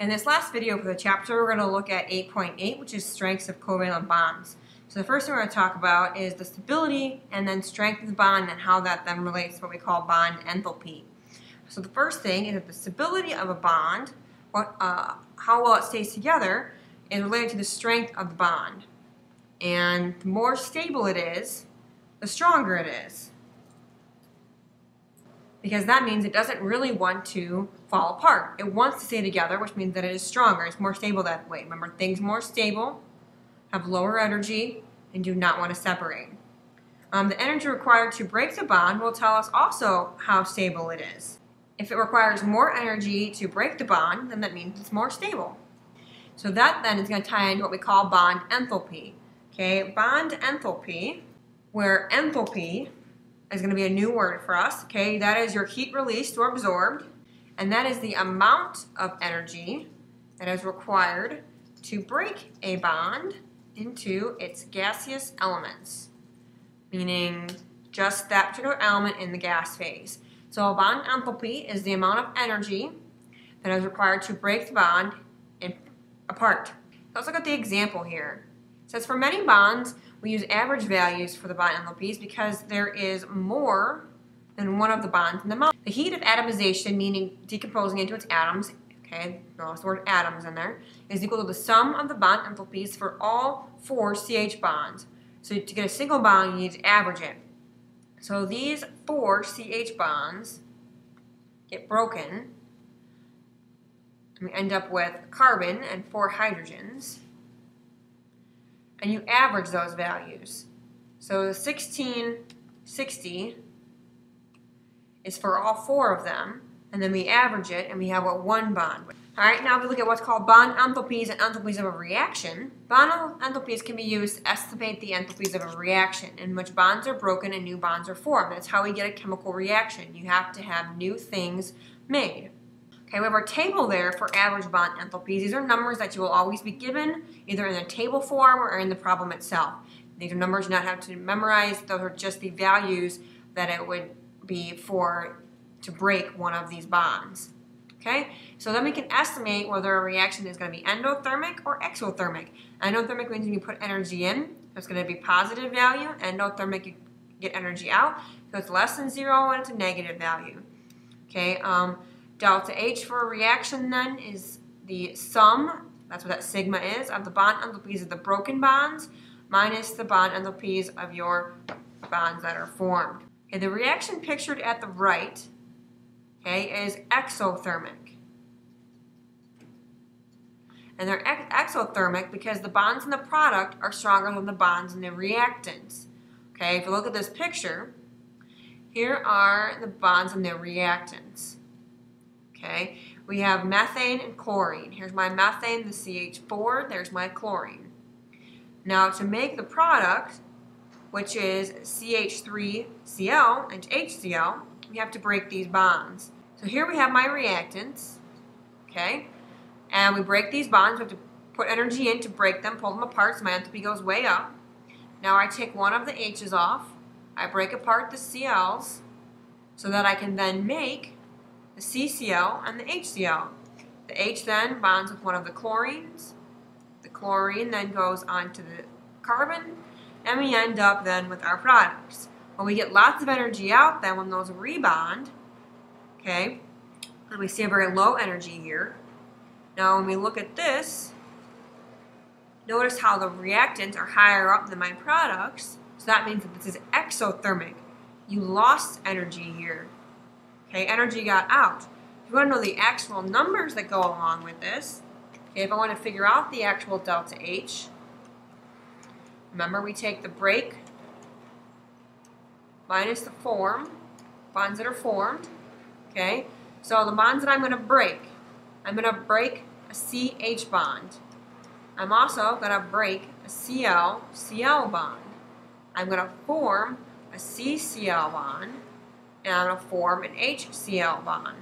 In this last video for the chapter, we're going to look at 8.8, which is strengths of covalent bonds. So the first thing we're going to talk about is the stability and then strength of the bond and how that then relates to what we call bond enthalpy. So the first thing is that the stability of a bond, what, uh, how well it stays together, is related to the strength of the bond. And the more stable it is, the stronger it is. Because that means it doesn't really want to fall apart. It wants to stay together, which means that it is stronger. It's more stable that way. Remember, things more stable have lower energy and do not want to separate. Um, the energy required to break the bond will tell us also how stable it is. If it requires more energy to break the bond, then that means it's more stable. So that then is going to tie into what we call bond enthalpy. Okay, bond enthalpy, where enthalpy is going to be a new word for us. Okay, that is your heat released or absorbed, and that is the amount of energy that is required to break a bond into its gaseous elements, meaning just that particular element in the gas phase. So bond enthalpy is the amount of energy that is required to break the bond in, apart. Let's look at the example here. It says for many bonds, we use average values for the bond enthalpies because there is more than one of the bonds in the molecule. The heat of atomization, meaning decomposing into its atoms, okay, notice the word atoms in there, is equal to the sum of the bond enthalpies for all four CH bonds. So to get a single bond, you need to average it. So these four CH bonds get broken, and we end up with carbon and four hydrogens. And you average those values. So 1660 is for all four of them, and then we average it, and we have what one bond. All right, now if we look at what's called bond enthalpies and enthalpies of a reaction. Bond enthalpies can be used to estimate the enthalpies of a reaction in which bonds are broken and new bonds are formed. That's how we get a chemical reaction. You have to have new things made. Okay, we have our table there for average bond enthalpies. These are numbers that you will always be given, either in a table form or in the problem itself. These are numbers you not have to memorize. Those are just the values that it would be for to break one of these bonds. Okay, so then we can estimate whether a reaction is going to be endothermic or exothermic. Endothermic means you put energy in, so it's going to be positive value. Endothermic, you get energy out, so it's less than zero and it's a negative value. Okay, um, delta H for a reaction then is the sum, that's what that sigma is, of the bond enthalpies of the broken bonds minus the bond enthalpies of your bonds that are formed. Okay, the reaction pictured at the right okay, is exothermic. And they're ex exothermic because the bonds in the product are stronger than the bonds in the reactants. Okay, if you look at this picture, here are the bonds in the reactants. Okay, we have methane and chlorine. Here's my methane, the CH4, there's my chlorine. Now to make the product, which is CH3Cl and HCl, we have to break these bonds. So here we have my reactants, okay? And we break these bonds. We have to put energy in to break them, pull them apart, so my enthalpy goes way up. Now I take one of the H's off. I break apart the Cl's so that I can then make the CCl and the HCl. The H then bonds with one of the chlorines. The chlorine then goes onto the carbon, and we end up then with our products. When we get lots of energy out, then when those rebond, okay, and we see a very low energy here. Now when we look at this, notice how the reactants are higher up than my products, so that means that this is exothermic. You lost energy here. Okay, energy got out. If you want to know the actual numbers that go along with this, okay, if I want to figure out the actual delta H, remember we take the break minus the form, bonds that are formed, okay? So the bonds that I'm going to break, I'm going to break a CH bond. I'm also going to break a Cl-Cl bond. I'm going to form a CCl bond, and to form an HCl bond.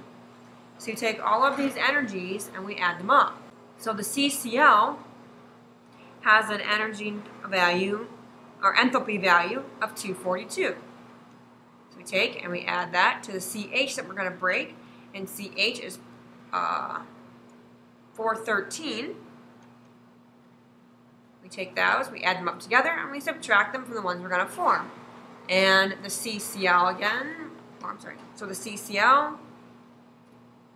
So you take all of these energies and we add them up. So the CCl has an energy value or enthalpy value of 242 So we take and we add that to the CH that we're going to break. And CH is uh, 413. We take those, we add them up together, and we subtract them from the ones we're going to form. And the CCl again, oh, I'm sorry, so the CCl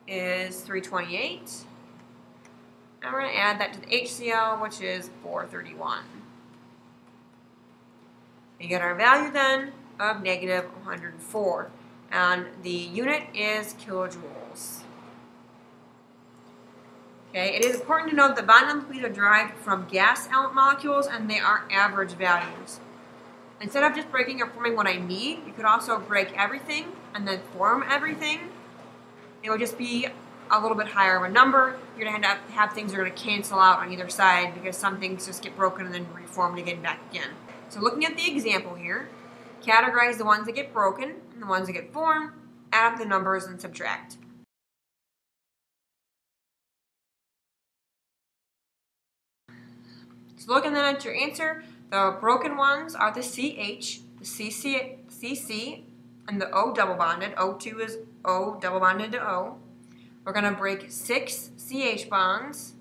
is 328. And we're going to add that to the HCl, which is 431. We get our value then of negative 104. And the unit is kilojoules. Okay, it is important to note that bond enthalpies are derived from gas element molecules and they are average values. Instead of just breaking or forming what I need, you could also break everything and then form everything. It would just be a little bit higher of a number. You're going to have, have things that are going to cancel out on either side because some things just get broken and then reformed again back again. So looking at the example here, categorize the ones that get broken and the ones that get formed, add up the numbers and subtract. So looking then at your answer, the broken ones are the CH, the CC, CC, and the O double bonded. O2 is O double bonded to O. We're going to break six CH bonds.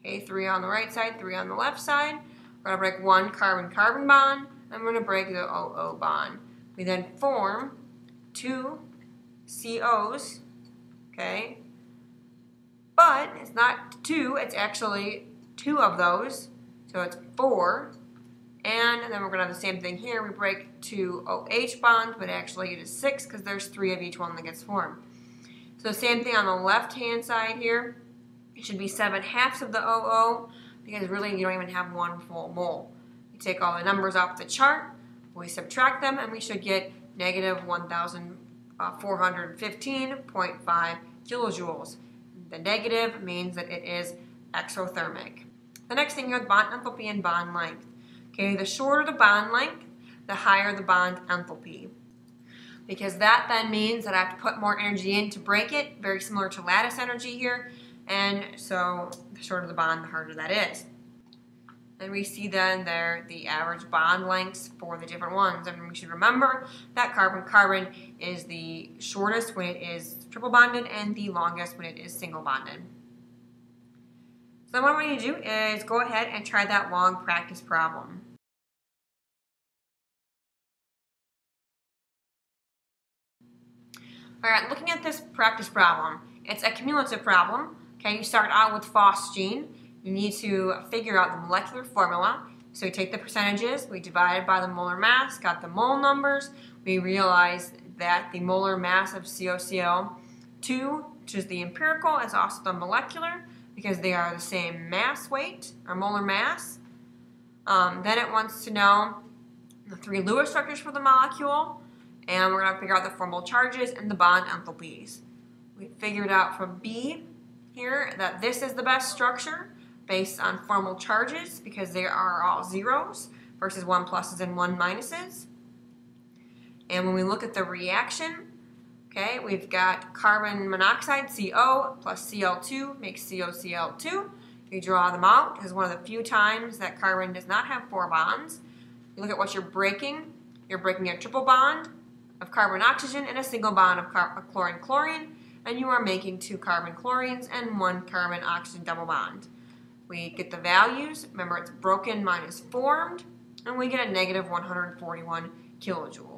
Okay, three on the right side, three on the left side. We're going to break one carbon-carbon bond, and we're going to break the OO bond. We then form two COs, okay? But it's not two, it's actually two of those, so it's four. And then we're going to have the same thing here. We break two OH bonds, but actually it is six because there's three of each one that gets formed. So same thing on the left-hand side here. It should be seven halves of the OO because really you don't even have one full mole. We take all the numbers off the chart, we subtract them, and we should get negative 1,415.5 uh, kilojoules. The negative means that it is exothermic. The next thing you have bond enthalpy and bond length. Okay, the shorter the bond length, the higher the bond enthalpy. Because that then means that I have to put more energy in to break it, very similar to lattice energy here. And so the shorter the bond, the harder that is. And we see then there the average bond lengths for the different ones. And we should remember that carbon-carbon is the shortest when it is triple bonded and the longest when it is single bonded. So what I want you to do is go ahead and try that long practice problem. Alright, looking at this practice problem, it's a cumulative problem. Okay, you start out with phosgene. You need to figure out the molecular formula. So we take the percentages, we divide by the molar mass, got the mole numbers. We realize that the molar mass of COCl2, which is the empirical, is also the molecular because they are the same mass weight or molar mass. Um, then it wants to know the three Lewis structures for the molecule, and we're going to figure out the formal charges and the bond enthalpies. We figured out from B here that this is the best structure based on formal charges because they are all zeros versus one pluses and one minuses. And when we look at the reaction, Okay, we've got carbon monoxide, CO, plus Cl2 makes COCl2. You draw them out because one of the few times that carbon does not have four bonds. You look at what you're breaking. You're breaking a triple bond of carbon-oxygen and a single bond of, chlorine-chlorine, and you are making two carbon chlorines and one carbon-oxygen double bond. We get the values. Remember, it's broken minus formed, and we get a negative 141 kilojoules.